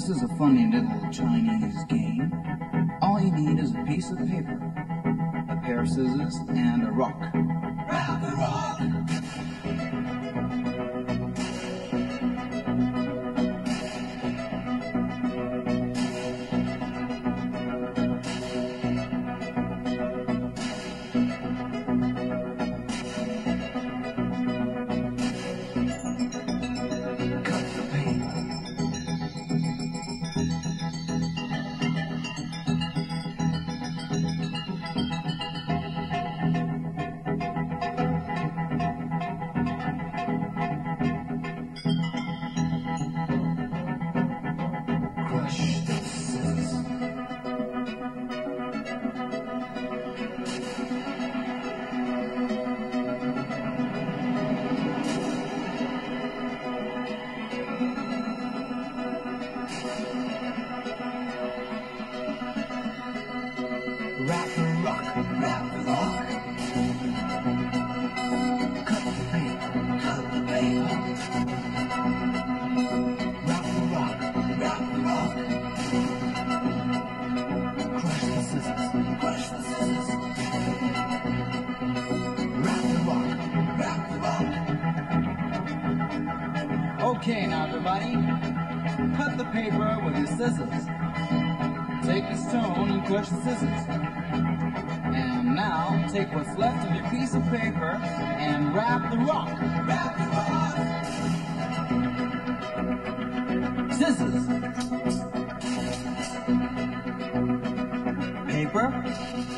this is a funny little Chinese game. All you need is a piece of paper, a pair of scissors, and a rock. The rock! Crush Okay, now everybody, cut the paper with your scissors. Take the stone and crush the scissors. And now take what's left of your piece of paper and wrap the rock. Wrap the rock. Scissors. paper.